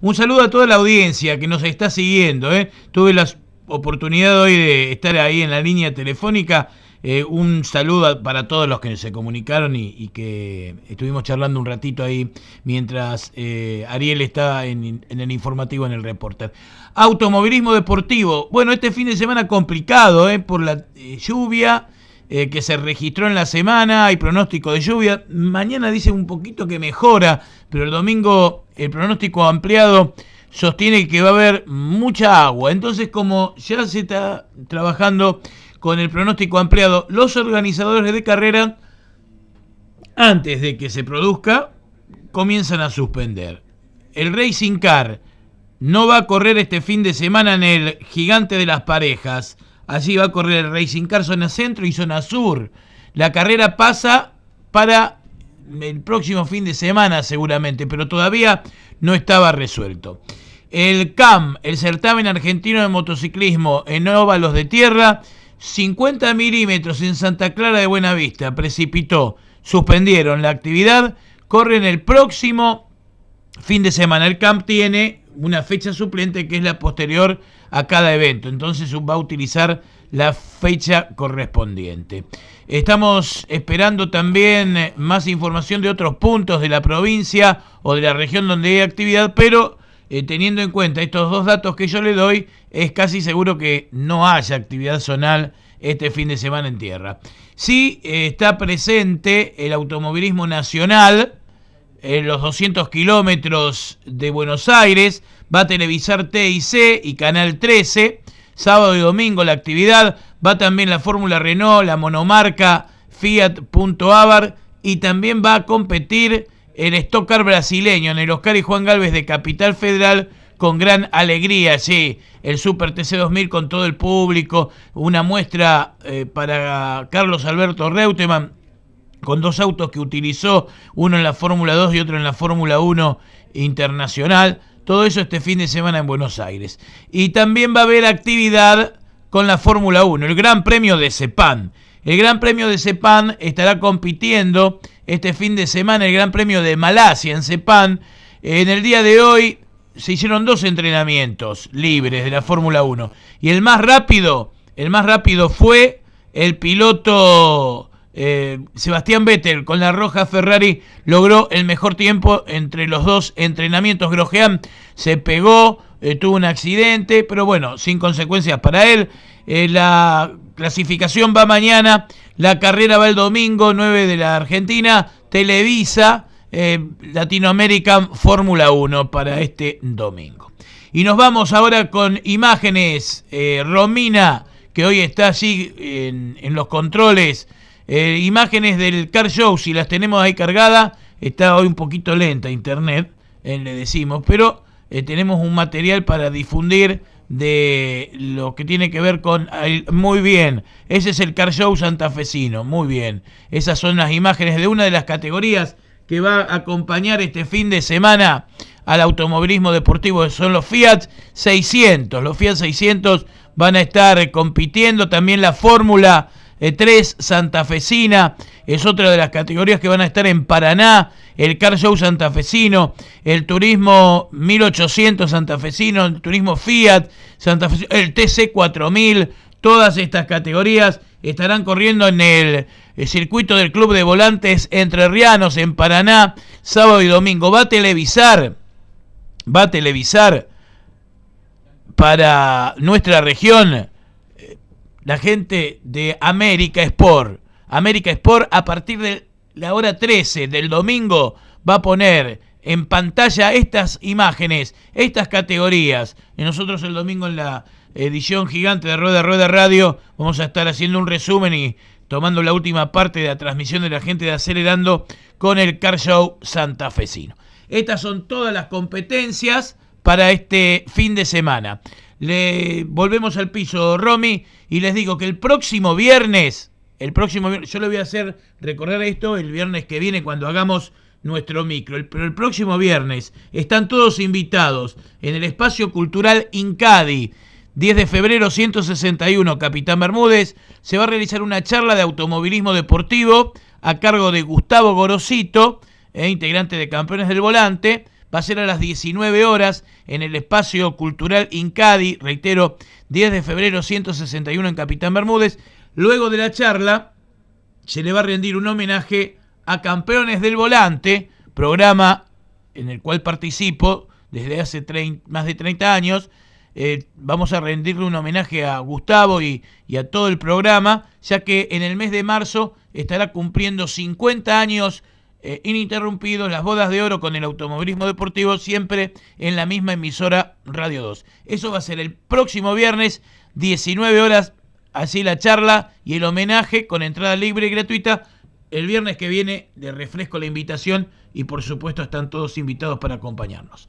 Un saludo a toda la audiencia que nos está siguiendo. ¿eh? Tuve la oportunidad hoy de estar ahí en la línea telefónica. Eh, un saludo para todos los que se comunicaron y, que estuvimos charlando un ratito ahí mientras eh, Ariel estaba en, el informativo en el reporter. Automovilismo deportivo. Bueno, este fin de semana complicado ¿eh? por la lluvia eh, que se registró en la semana, hay pronóstico de lluvia. Mañana dice un poquito que mejora, pero el domingo el pronóstico ampliado sostiene que va a haber mucha agua. Entonces, como ya se está trabajando con el pronóstico ampliado, los organizadores de carrera, antes de que se produzca, comienzan a suspender. El Racing Car no va a correr este fin de semana en el Gigante de las Parejas Allí va a correr el Racing Car zona centro y zona sur. La carrera pasa para el próximo fin de semana seguramente, pero todavía no estaba resuelto. El CAM, el certamen argentino de motociclismo en óvalos de tierra, 50 milímetros en Santa Clara de Buenavista, precipitó, suspendieron la actividad, corren el próximo fin de semana. El CAM tiene una fecha suplente que es la posterior a cada evento. Entonces va a utilizar la fecha correspondiente. Estamos esperando también más información de otros puntos de la provincia o de la región donde hay actividad, pero eh, teniendo en cuenta estos dos datos que yo le doy, es casi seguro que no haya actividad zonal este fin de semana en tierra. Sí eh, está presente el automovilismo nacional, en los 200 kilómetros de Buenos Aires, va a televisar TIC y Canal 13, sábado y domingo la actividad, va también la Fórmula Renault, la monomarca Fiat Punto Avar y también va a competir el Stock Car brasileño en el Oscar y Juan Galvez de Capital Federal con gran alegría, sí, el Super TC2000 con todo el público, una muestra eh, para Carlos Alberto Reutemann, con dos autos que utilizó, uno en la Fórmula 2 y otro en la Fórmula 1 internacional. Todo eso este fin de semana en Buenos Aires. Y también va a haber actividad con la Fórmula 1, el Gran Premio de Sepan. El Gran Premio de Sepan estará compitiendo este fin de semana el Gran Premio de Malasia en Sepan. En el día de hoy se hicieron dos entrenamientos libres de la Fórmula 1 y el más rápido, el más rápido fue el piloto eh, Sebastián Vettel con la roja Ferrari logró el mejor tiempo entre los dos entrenamientos. Grosjean se pegó, eh, tuvo un accidente, pero bueno, sin consecuencias para él. Eh, la clasificación va mañana, la carrera va el domingo, 9 de la Argentina, Televisa, Latinoamérica Fórmula 1 para este domingo. Y nos vamos ahora con imágenes. Romina, que hoy está allí en, en los controles eh, imágenes del car show, si las tenemos ahí cargadas, está hoy un poquito lenta internet, eh, le decimos, pero eh, tenemos un material para difundir de lo que tiene que ver con... muy bien, ese es el car show santafesino, muy bien. Esas son las imágenes de una de las categorías que va a acompañar este fin de semana al automovilismo deportivo, son los Fiat 600. Los Fiat 600 van a estar compitiendo también la Fórmula 3 santafesina, es otra de las categorías que van a estar en Paraná, el Car Show santafesino, el turismo 1800 santafesino, el turismo Fiat santafesino, el TC 4000, todas estas categorías estarán corriendo en el, circuito del Club de Volantes Entre Rianos en Paraná, sábado y domingo. Va a televisar, va a televisar para nuestra región la gente de América Sport. América Sport a partir de la hora 13 del domingo va a poner en pantalla estas imágenes, estas categorías. Y nosotros el domingo en la edición gigante de Rueda Rueda Radio vamos a estar haciendo un resumen y tomando la última parte de la transmisión de la gente de Acelerando con el Car Show santafesino. Estas son todas las competencias para este fin de semana. Le volvemos al piso, Romy, y les digo que el próximo viernes, el próximo viernes, yo le voy a hacer recordar esto el viernes que viene cuando hagamos nuestro micro, pero el próximo viernes están todos invitados en el espacio cultural Incadi. 10 de febrero 161, Capitán Bermúdez, se va a realizar una charla de automovilismo deportivo a cargo de Gustavo Gorosito, eh, integrante de Campeones del Volante, va a ser a las 19 horas en el espacio cultural Incadi, reitero, 10 de febrero 161 en Capitán Bermúdez. Luego de la charla se le va a rendir un homenaje a Campeones del Volante, programa en el cual participo desde hace más de 30 años. Eh, vamos a rendirle un homenaje a Gustavo y, y, a todo el programa, ya que en el mes de marzo estará cumpliendo 50 años eh, ininterrumpidos las bodas de oro con el automovilismo deportivo, siempre en la misma emisora Radio 2. Eso va a ser el próximo viernes, 19 horas, así la charla y el homenaje con entrada libre y gratuita. El viernes que viene le refresco la invitación y por supuesto están todos invitados para acompañarnos.